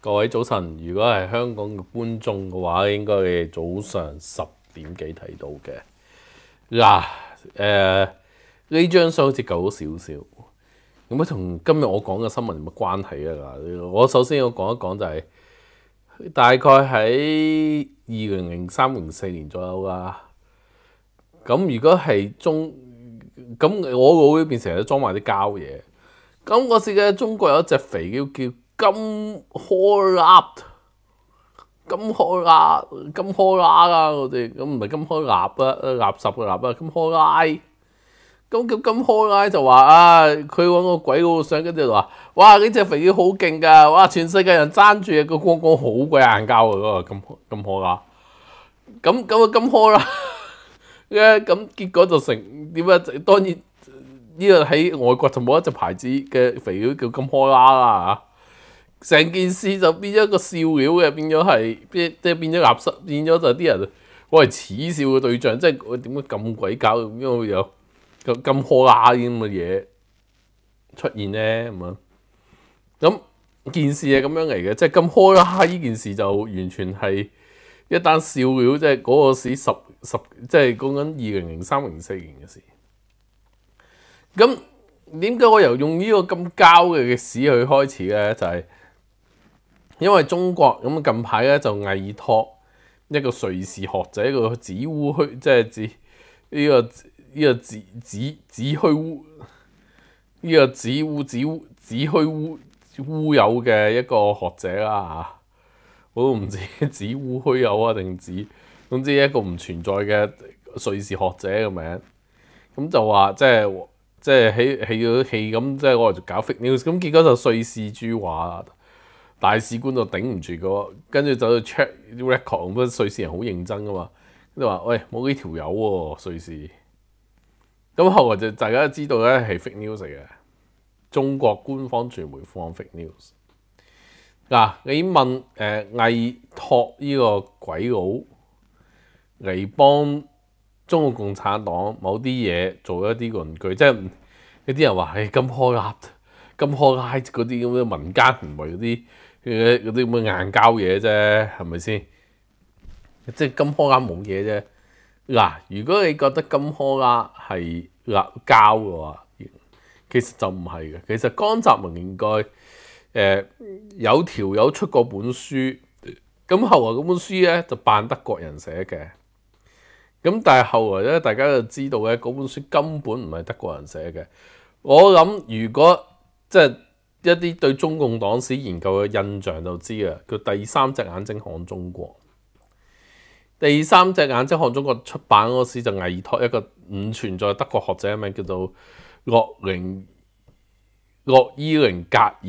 各位早晨，如果係香港嘅觀眾嘅話，應該係早上十點幾睇到嘅。嗱，誒呢張相好似旧咗少少，咁啊同今日我講嘅新聞有乜關係啊？嗱，我首先要講一講就係、大概喺二零零三零四年左右啦。咁如果係中咁我腦裏邊成日裝埋啲膠嘢。咁嗰時嘅中國有一隻肥叫叫金科鴨，金科鴨，金科鴨啊！我哋咁唔係金科鴨啊，垃圾嘅垃啊，金科拉。咁叫金科拉就話啊，佢揾個鬼佬相，跟住就話：哇！呢隻肥魚好勁㗎，哇！全世界人爭住個光光好鬼硬膠啊！嗰、個金金科拉。咁咁啊金科拉，咁結果就成點啊？當然呢個喺外國就冇一隻牌子嘅肥魚叫金科拉啦。成件事就變咗一個笑料嘅，變咗係即即係變咗垃圾，變咗就啲人我係恥笑嘅對象，即係我點解咁鬼搞，點解會有咁咁科拉啲咁嘅嘢出現咧咁啊？咁件事係咁樣嚟嘅，即係咁科拉呢件事就完全係一單笑料，即係嗰個時十十即係講緊二零零三零四年嘅事。咁點解我由用呢個咁膠嘅嘅史去開始咧？就係、因為中國咁近排咧就委託一個瑞士學者，一個子烏虛，即係指呢個呢、個子子子虛烏呢、個子烏子烏子虛烏烏有嘅一個學者啦嚇，我都唔知子烏虛有啊定子，總之一個唔存在嘅瑞士學者嘅名，咁就話即係即係起起咗氣咁，即係我嚟搞 fake news，咁結果就瑞士駐華大使館就頂唔住個，跟住就去 check record，咁瑞士人好認真噶嘛，跟住話喂冇呢條友喎瑞士，咁後來就大家都知道咧係 fake news 嚟嘅，中國官方傳媒放 fake news。嗱，你問誒魏托呢個鬼佬嚟幫中國共產黨某啲嘢做一啲論據，即係有啲人話係金科拉、金科拉嗰啲咁嘅民間行為嗰啲。嗰啲咁嘅硬膠嘢啫，係咪先？即係金科拉冇嘢啫。嗱，如果你覺得金科拉係立交嘅話，其實就唔係嘅。其實江澤民應該誒、有條友出過本書，咁後來嗰本書咧就扮德國人寫嘅。咁但係後來咧，大家就知道咧，嗰本書根本唔係德國人寫嘅。我諗如果即係。一啲對中共黨史研究嘅印象就知啊，叫第三隻眼睛看中國。第三隻眼睛看中國出版嗰時就委託一個唔存在德國學者名叫做洛寧洛伊寧格爾，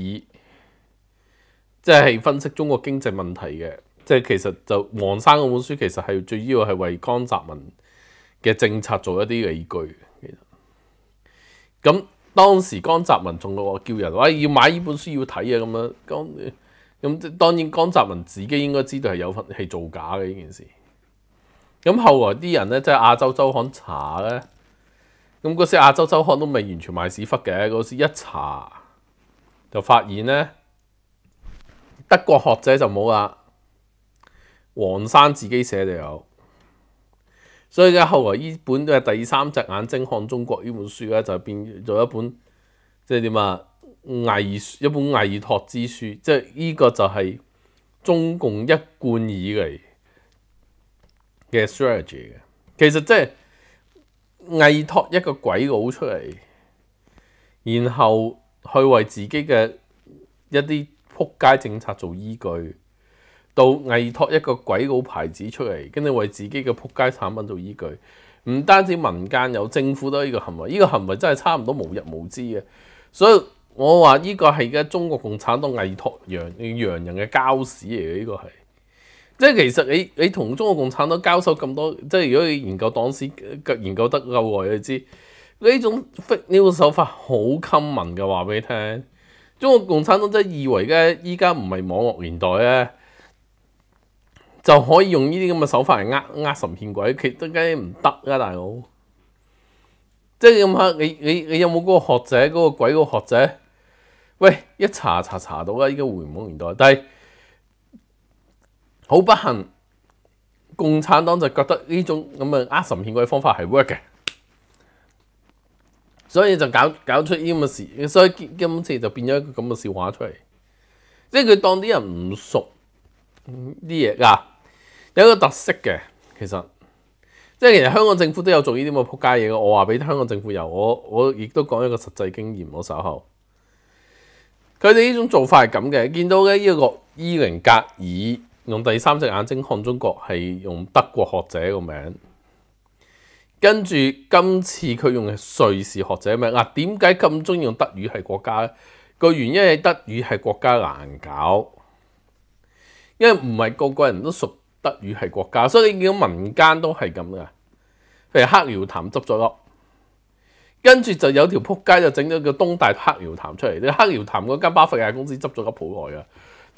即係分析中國經濟問題嘅。即係其實就黃生嗰本書其實係最主要係為江澤民嘅政策做一啲理據。咁。當時江澤民仲話叫人話要買呢本書要睇啊咁樣，咁咁當然江澤民自己應該知道係有份係造假嘅呢件事。咁後來啲人咧即係亞洲週刊查咧，咁嗰時亞洲週刊都未完全賣屎忽嘅，嗰時一查就發現咧德國學者就冇啦，黃生自己寫就有。所以咧，後來呢本嘅第三隻眼睛看中國呢本書咧，就變咗一本即係點啊偽一本偽託之書，即係呢個就係中共一貫以嚟嘅 strategy 嘅。其實即係偽託一個鬼佬出嚟，然後去為自己嘅一啲撲街政策做依據。到偽託一個鬼佬牌子出嚟，跟住為自己嘅撲街產品做依據，唔單止民間有，政府都有呢個行為，呢、個行為真係差唔多無日無之嘅。所以我話呢個係而家中國共產黨偽託洋洋人嘅膠屎嚟嘅，呢、個係即係其實你你同中國共產黨交手咁多，即係如果你研究黨史研究得夠耐，你知呢種 fake news 手法好 common 嘅，話俾你聽。中國共產黨真係以為咧，依家唔係網絡年代咧。就可以用呢啲咁嘅手法嚟呃呃神騙鬼，其實梗係唔得啊，大佬！即係咁下，你你你有冇嗰個學者嗰、嗰個鬼嗰個學者？喂，一查查查到啦，依家互聯網年代，但係好不幸，共產黨就覺得呢種咁嘅呃神騙鬼方法係 work 嘅，所以就搞搞出呢咁嘅事，所以今次就變咗一個咁嘅笑話出嚟。即係佢當啲人唔熟啲嘢㗎，有一個特色嘅，其實即係其實香港政府都有做呢啲咁嘅撲街嘢嘅。我話俾香港政府有，我我亦都講一個實際經驗，我稍後。佢哋呢種做法係咁嘅，見到咧呢一個伊靈格爾用第三隻眼睛看中國係用德國學者個名，跟住今次佢用瑞士學者名。啊，點解咁中意用德語系國家咧？個原因係德語系國家難搞，因為唔係個個人都熟德語系國家，所以你見到民間都係咁嘅。譬如黑寮潭執咗笠。跟住就有條撲街就整咗個東大黑寮潭出嚟，你黑寮潭嗰間巴菲亞公司執咗粒好耐噶，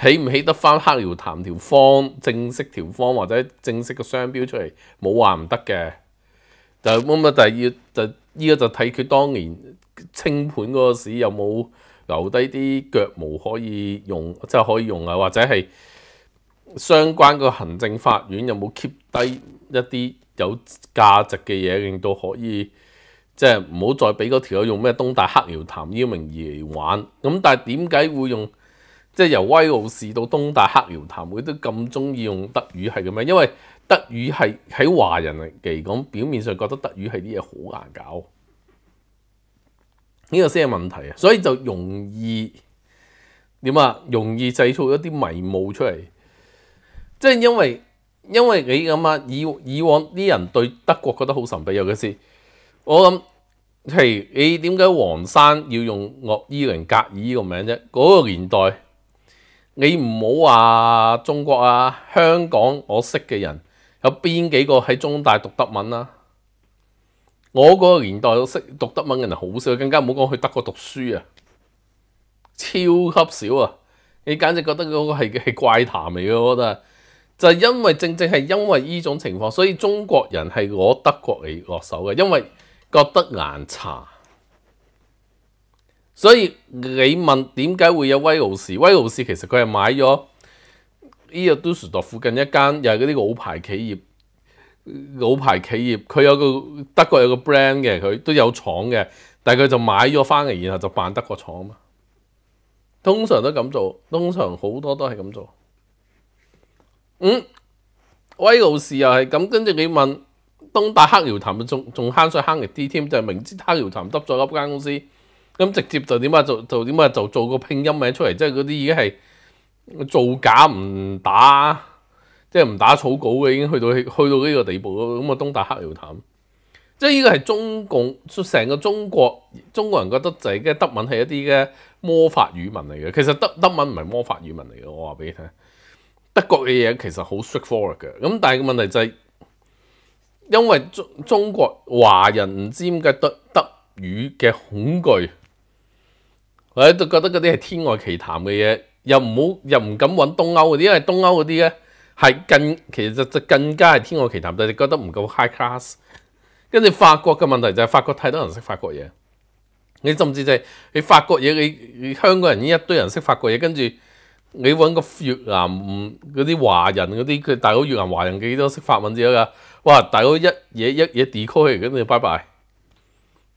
起唔起得翻黑寮潭條方正式條方或者正式嘅商標出嚟，冇話唔得嘅。就咁啊！但係要就依家就睇佢當年清盤嗰個時有冇留低啲腳毛可以用，即係可以用啊，或者係相關個行政法院有冇 keep 低一啲有價值嘅嘢，令到可以。即係唔好再俾嗰條友用咩東大黑寮潭呢個名義嚟玩。咁但係點解會用即係由威奧士到東大黑寮潭，佢都咁中意用德語係咁咩？因為德語係喺華人嚟講，表面上覺得德語係啲嘢好難搞，呢個先係問題啊！所以就容易點啊？容易製造一啲迷霧出嚟。即係因為因為你咁啊，以以往啲人對德國覺得好神秘，尤其是。我諗，譬如你點解黃山要用鄂伊靈格爾呢個名啫？嗰個年代，你唔好話中國啊，香港我識嘅人有邊幾個喺中大讀德文啊？我嗰個年代都識讀德文嘅人好少，更加唔好講去德國讀書啊，超級少啊！你簡直覺得嗰個係係怪談嚟嘅，我覺得就係因為正正係因為呢種情況，所以中國人係攞德國嚟落手嘅，因為。覺得難查，所以你問點解會有威奧士？威奧士其實佢係買咗呢個杜士多附近一間又係嗰啲老牌企業，老牌企業佢有個德國有個 brand 嘅，佢都有廠嘅，但係佢就買咗翻嚟，然後就辦德國廠啊嘛。通常都咁做，通常好多都係咁做。嗯，威奧士又係咁，跟住你問。東大黑寮潭仲仲慳水慳力啲添，就係、明知黑寮潭執咗嗰間公司，咁直接就點啊？就就點啊？就做個拼音名出嚟，即係嗰啲已經係造假唔打，即係唔打草稿嘅，已經去到去到呢個地步咯。咁啊，東大黑寮潭，即係呢個係中共成個中國中國人覺得就係嘅德文係一啲嘅魔法語文嚟嘅。其實德德文唔係魔法語文嚟嘅，我話俾你聽，德國嘅嘢其實好 straightforward 嘅。咁但係個問題就係、因為中中國華人唔知點解德德語嘅恐懼，或者都覺得嗰啲係天外奇談嘅嘢，又唔好又唔敢揾東歐嗰啲，因為東歐嗰啲咧係更其實就更加係天外奇談，但係覺得唔夠 high class。跟住法國嘅問題就係法國太多人識法國嘢，你甚至就係你法國嘢，你香港人呢一堆人識法國嘢，跟住你揾個越南嗰啲華人嗰啲，佢大佬越南華人幾多識法文字㗎？哇！大佬一嘢一嘢 decode 嚟，咁你拜拜。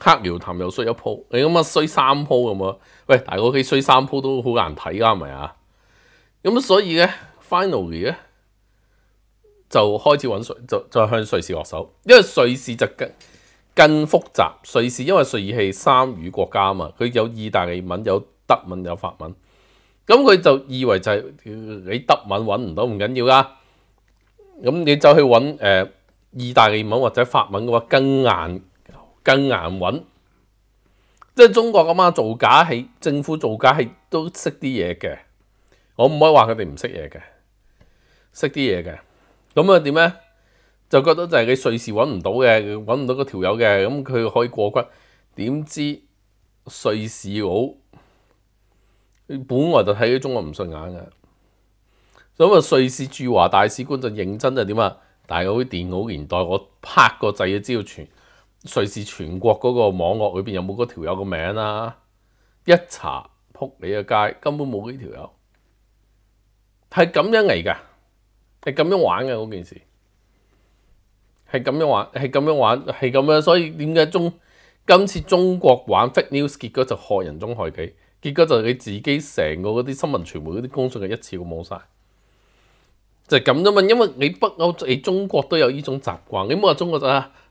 黑苗潭又衰一鋪，你咁啊衰三鋪咁啊？喂，大哥，佢衰三鋪都好難睇噶，係咪啊？咁所以咧，finally 咧就開始揾瑞，就就向瑞士落手，因為瑞士就更更複雜。瑞士因為瑞士係三語國家啊嘛，佢有意大利文、有德文、有法文，咁佢就以為就係你德文揾唔到唔緊要㗎，咁你就去揾、意大利文或者法文嘅話，更難更難揾。即係中國咁啊，造假係政府造假係都識啲嘢嘅。我唔可以話佢哋唔識嘢嘅，識啲嘢嘅。咁啊點咧？就覺得就係你瑞士揾唔到嘅，揾唔到嗰條友嘅，咁佢可以過關。點知瑞士佬本來就睇啲中國唔順眼嘅。咁啊，瑞士駐華大使官就認真就點啊？大佬啲電腦年代，我拍個掣就知道全瑞士全國嗰個網絡裏邊有冇嗰條友個名啦。一查，撲你個街，根本冇呢條友。係咁樣嚟㗎，係咁樣玩嘅嗰件事，係咁樣玩，係咁樣玩，係咁樣。所以點解中今次中國玩 fake news，結果就害人中害己，結果就你自己成個嗰啲新聞傳媒嗰啲公信力一次過冇晒，就係咁啫嘛。因為你北歐你中國都有呢種習慣，你冇話中國啊，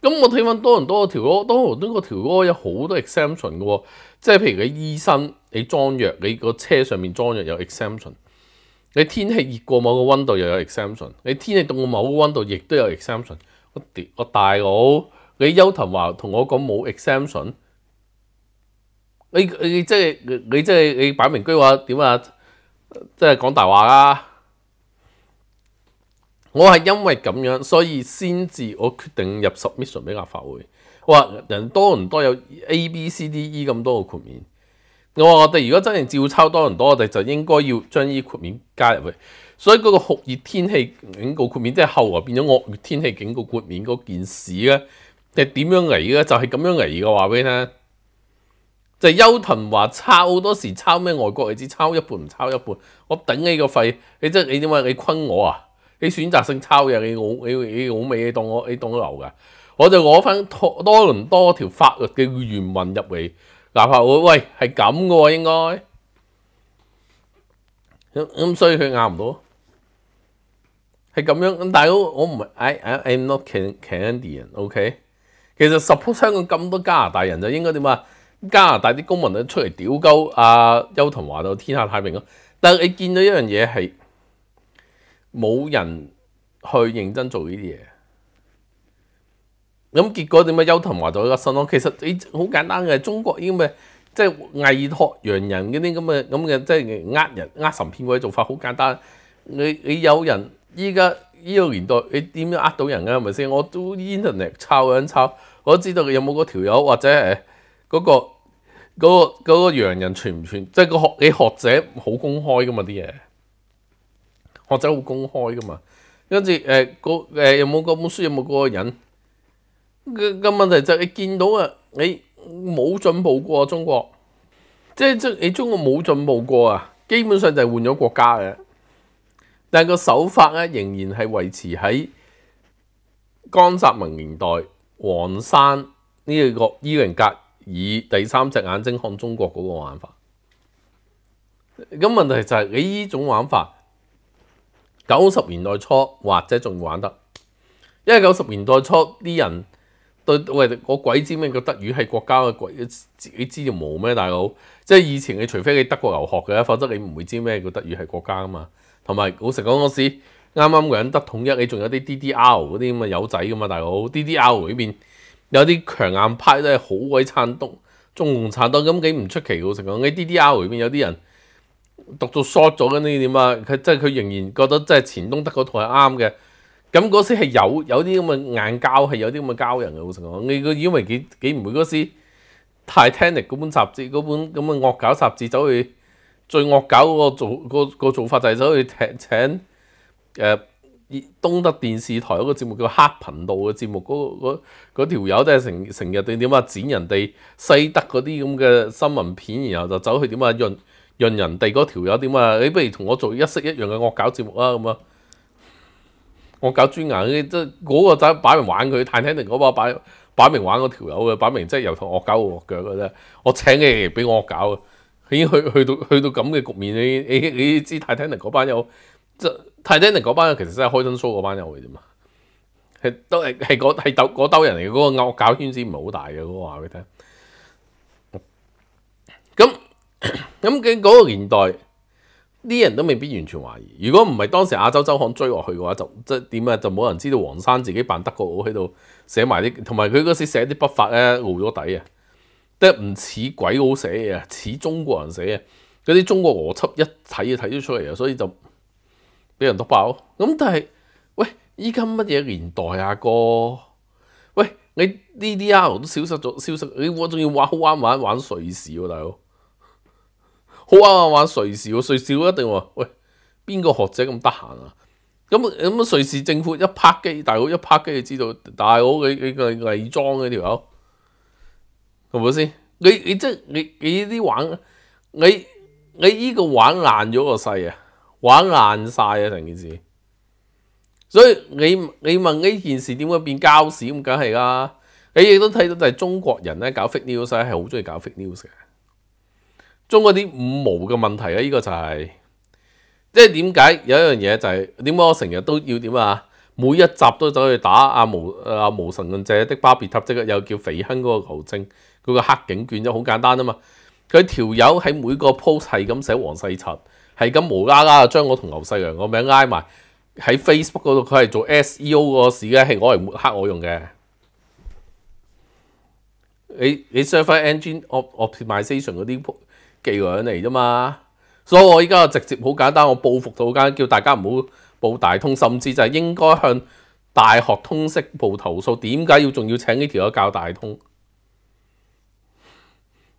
咁我睇翻多倫多條歌多倫多嗰條歌有好多 exemption 嘅。即係譬如你醫生，你裝藥，你個車上面裝藥有 exemption。你天氣熱過某個溫度又有 exemption。你天氣凍過某個溫度亦都有 exemption。我屌我大佬！你邱騰華同我講冇 exemption，你你即係你即係你擺明句話點啊？即係講大話啦！我係因為咁樣，所以先至我決定入 submission 俾立法會。我話人多唔多有 A、B、C、D、E 咁多個豁免？我話我哋如果真係照抄多唔多，我哋就應該要將呢豁免加入去。所以嗰個酷熱天氣警告豁免，即係後來變咗惡劣天氣警告豁免嗰件事咧。係點樣嚟嘅？就係、是、咁樣嚟嘅話俾你聽。就係、是、邱騰話抄好多時抄咩外國你只，抄一半唔抄一半。我頂你個肺！你即係你點解你昆我啊？你選擇性抄嘢，你好你你好味，你當我你當我流㗎？我就攞翻多多倫多條法律嘅原文入嚟，哪怕我喂係咁嘅喎，應該咁咁，所以佢拗唔到。係咁樣咁，大佬我唔係 I I I'm not Canadian，OK？其實 suppose 香港咁多加拿大人就應該點啊？加拿大啲公民咧出嚟屌鳩阿邱騰華到天下太平咯。但係你見到一樣嘢係冇人去認真做呢啲嘢，咁結果點解邱騰華就一個新咯？其實你好簡單嘅，中國呢啲嘅即係偽託洋人嗰啲咁嘅咁嘅，即係呃人呃神騙鬼做法好簡單。你你有人依家呢個年代，你點樣呃到人啊？係咪先？我都 internet 抄緊抄。我知道有冇嗰條友或者誒嗰個嗰個嗰個洋人傳唔傳？即係個學你學者好公開噶嘛啲嘢，學者好公開噶嘛。跟住誒個誒有冇嗰本書有冇嗰個人？個個問題就係你見到啊，你冇進步過中國，即係即你中國冇進步過啊，基本上就係換咗國家嘅，但係個手法咧仍然係維持喺江澤民年代。黃山呢個伊人格以第三隻眼睛看中國嗰個玩法，咁問題就係你呢種玩法，九十年代初或者仲玩得，因為九十年代初啲人對喂我鬼知咩叫德語係國家嘅鬼，自己知就冇咩大佬？即係以前你除非你德國留學嘅，否則你唔會知咩叫德語係國家噶嘛。同埋老實講嗰時。啱啱兩德統一，你仲有啲 DDR 嗰啲咁嘅友仔噶嘛，大佬 DDR 裏邊有啲強硬派都係好鬼撐東中共撐東，咁幾唔出奇嘅。老實講，你 DDR 裏邊有啲人讀到 short 咗嗰啲點啊？佢即係佢仍然覺得即係前東德嗰套係啱嘅。咁嗰時係有有啲咁嘅硬膠，係有啲咁嘅膠人嘅。老實講，你個以為幾幾唔會嗰時 Titanic 嗰本雜誌嗰本咁嘅惡搞雜誌走去最惡搞嗰個做個個做法就係走去請請誒、東德電視台嗰個節目叫黑頻道嘅節目，嗰嗰條友都係成成日定點啊剪人哋西德嗰啲咁嘅新聞片，然後就走去點啊潤潤人哋嗰條友點啊，你不如同我做一式一樣嘅惡搞節目啊咁啊！惡搞專牙嗰啲，即係嗰個仔擺明玩佢，Titanic 嗰把擺擺明玩嗰條友嘅，擺明即係由同惡搞到落腳嘅啫。我請你嚟俾我惡搞啊！已經去去到去到咁嘅局面，你你你知 Titanic 嗰班友，即係太聽定嗰班友其實真係開燈 show 嗰班友嘅啫嘛，係都係係嗰係兜兜人嚟嘅，嗰個惡搞圈子唔係好大嘅，我話俾你聽。咁咁嘅嗰個年代。啲人都未必完全懷疑，如果唔係當時亞洲週刊追落去嘅話，就即係點啊？就冇人知道黃生自己扮德國佬喺度寫埋啲，同埋佢嗰時寫啲筆法咧露咗底啊，即係唔似鬼佬寫嘅啊，似中國人寫嘅嗰啲中國邏輯一睇就睇咗出嚟啊，所以就俾人篤爆。咁但係喂，依家乜嘢年代啊哥？喂，你 DDR 都消失咗，消失你我仲要玩玩玩玩瑞士喎，大佬。好啊！玩瑞士喎，瑞士一定話：喂，邊個學者咁得閒啊？咁咁瑞士政府一拍機，大佬一拍機就知道，大佬你你個偽裝嘅條友，係咪先？你你即係你你啲玩，你你依個玩爛咗個勢啊！玩爛晒啊！成件事，所以你你問呢件事點解變膠屎咁？梗係啦！你亦都睇到就係中國人咧搞 fake news 係好中意搞 fake news 嘅。中嗰啲五毛嘅問題啊！呢個就係即係點解有一樣嘢就係點解我成日都要點啊？每一集都走去打阿無阿無神論者的巴別塔，即係又叫肥亨嗰個球證佢個黑警卷，就好簡單啊嘛！佢條友喺每個 post 係咁寫黃世澤，係咁無啦啦將我同牛世良個名挨埋喺 Facebook 嗰度，佢係做 SEO 個事嘅，係我嚟抹黑我用嘅。你你 server engine optimization 嗰啲。伎倆嚟啫嘛，所以我依家直接好簡單，我報復到間叫大家唔好報大通，甚至就係應該向大學通識部投訴。點解要仲要請呢條友教大通？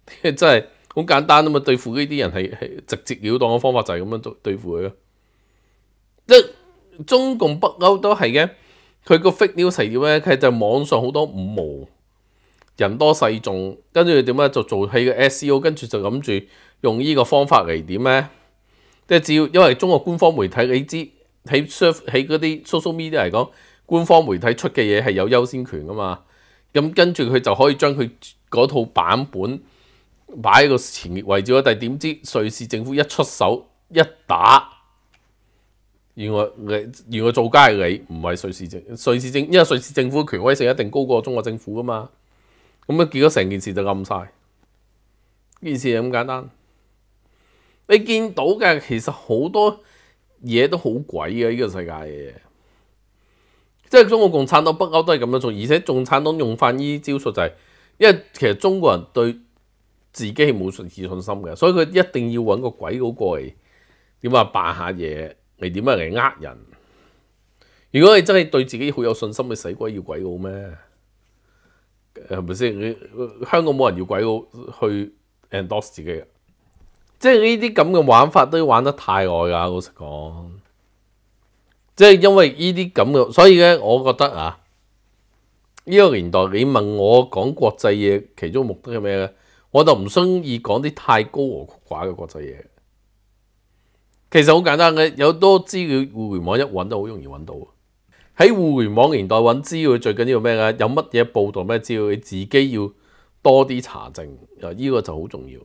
真係好簡單啊嘛！對付呢啲人係係直接了當嘅方法就係咁樣對對付佢咯。即中共北歐都係嘅，佢個 fake news 係點咧？佢就網上好多五毛。人多勢眾，跟住點咧就做起個 SEO，跟住就諗住用呢個方法嚟點咧？即係只要因為中國官方媒體你知喺 serve 喺嗰啲 social media 嚟講，官方媒體出嘅嘢係有優先權噶嘛。咁跟住佢就可以將佢嗰套版本擺喺個前列位置咯。但係點知瑞士政府一出手一打，原來原來做家係你，唔係瑞士政瑞士政，因為瑞士政府權威性一定高過中國政府噶嘛。咁啊！結果成件事就暗晒。件事咁簡單。你見到嘅其實好多嘢都好鬼嘅，呢個世界嘅嘢，即係中國共產黨北歐都係咁樣做，而且共產黨用翻呢招數就係，因為其實中國人對自己係冇信自信心嘅，所以佢一定要揾個鬼佬過嚟點啊扮下嘢嚟點啊嚟呃人。如果你真係對自己好有信心，你死鬼要鬼佬咩？係咪先？你香港冇人要鬼佬去 endorse 自己嘅，即係呢啲咁嘅玩法都玩得太耐㗎。老實講，即係因為呢啲咁嘅，所以咧，我覺得啊，呢個年代你問我講國際嘢，其中目的係咩咧？我就唔中意講啲太高和曲寡嘅國際嘢。其實好簡單嘅，有多資料互聯網一揾都好容易揾到。喺互聯網年代揾資料最緊要咩咧？有乜嘢報道咩資料，你自己要多啲查證，啊，呢個就好重要，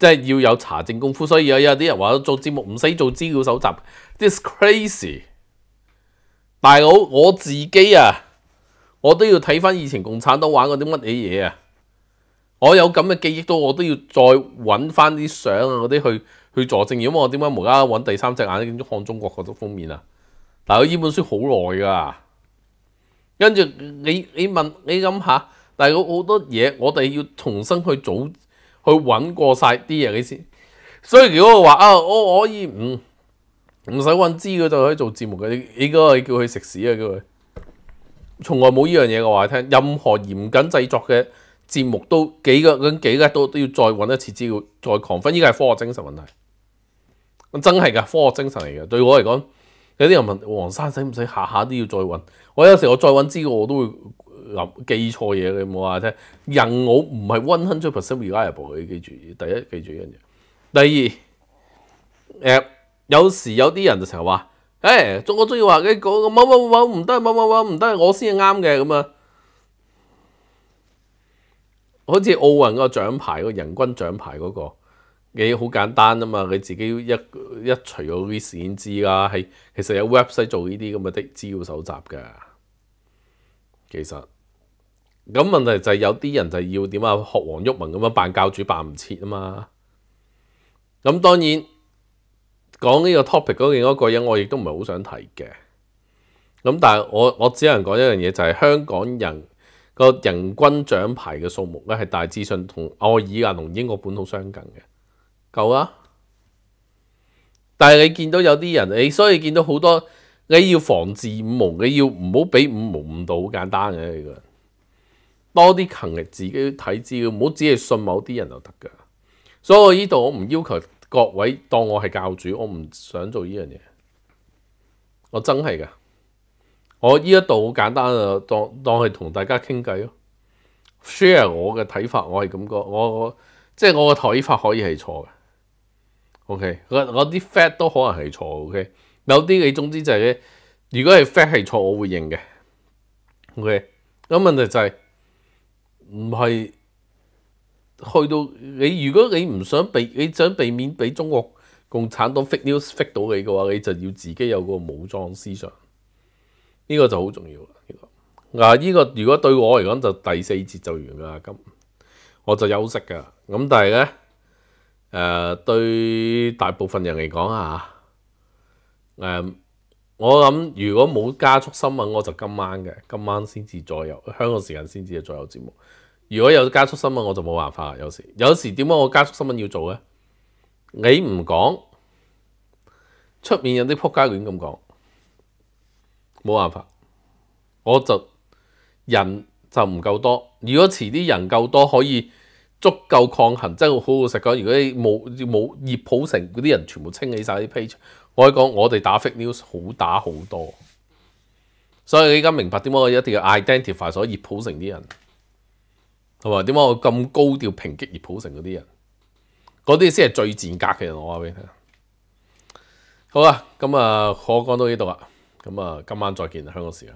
即係要有查證功夫。所以有有啲人話做節目唔使做資料搜集，this crazy。大佬我自己啊，我都要睇翻以前共產黨玩過啲乜嘢嘢啊！我有咁嘅記憶都，我都要再揾翻啲相啊嗰啲去去佐證。如果我點解無啦啦揾第三隻眼看中國嗰種封面啊？但係呢本書好耐㗎，跟住你你問你諗下，但係好多嘢我哋要重新去組去揾過晒啲嘢你先。所以如果我話啊，我可以唔唔使揾資料就可以做節目嘅，你你嗰個叫佢食屎啊！叫佢從來冇呢樣嘢嘅話聽，任何嚴謹製作嘅節目都幾個咁幾日都都要再揾一次資料，再 confirm。依個係科學精神問題，真係㗎，科學精神嚟嘅。對我嚟講，有啲人問黃生使唔使下下都要再揾？我有時我再揾資料，我都會諗記錯嘢嘅。冇話聽，人我唔係 one hundred percent reliable 嘅，記住。第一記住一樣嘢，第二誒、有時有啲人就成日話。誒，中我中意話嘅講某某某唔得，某某某唔得，我先係啱嘅咁啊！好似奧運個獎牌，個人均獎牌嗰個，你好簡單啊嘛！你自己一一除咗啲事先知啦，係其實有 website 做呢啲咁嘅的資料搜集嘅。其實咁問題就係有啲人就要點啊？學黃毓民咁樣扮教主扮唔切啊嘛！咁當然。講呢個 topic 嗰另一個人，我亦都唔係好想提嘅。咁但係我我只能講一樣嘢，就係香港人個人均獎牌嘅數目咧，係大致上同愛爾蘭同英國本土相近嘅，够啊！但係你見到有啲人，你所以見到好多你要防治五毛，你要唔好俾五毛誤導，好簡單嘅呢個。多啲勤力自己睇資料，唔好只係信某啲人就得㗎。所以我呢度我唔要求。各位當我係教主，我唔想做呢樣嘢。我真係㗎，我呢一度好簡單啊，當當係同大家傾偈咯，share 我嘅睇法，我係咁講，我我即係我嘅睇法可以係錯嘅。OK，我我啲 fat 都可能係錯。OK，有啲你總之就係咧，如果係 fat 係錯，我會認嘅。OK，咁問題就係唔係。去到你，如果你唔想避，你想避免俾中國共產黨 fake news fake 到你嘅話，你就要自己有個武裝思想，呢個就好重要啦。呢個嗱，呢個如果對我嚟講就第四節就完啦，咁我就休息噶。咁但係咧，誒對大部分人嚟講啊，誒我諗如果冇加速新聞，我就今晚嘅，今晚先至再有香港時間先至再有節目。如果有加速新聞，我就冇辦法。有時有時點解我加速新聞要做咧？你唔講，出面有啲仆街亂咁講，冇辦法。我就人就唔夠多。如果遲啲人夠多，可以足夠抗衡，真係好好實講。如果你冇冇葉普成嗰啲人全部清理晒啲 page，我可以講我哋打 fake news 好打好多。所以你而家明白點解我一定要 identify 所葉普成啲人。係嘛？點解我咁高調抨擊葉普成嗰啲人？嗰啲先係最賤格嘅人，我話俾你聽。好啦，咁啊，我講到呢度啦。咁啊，今晚再見，香港時間。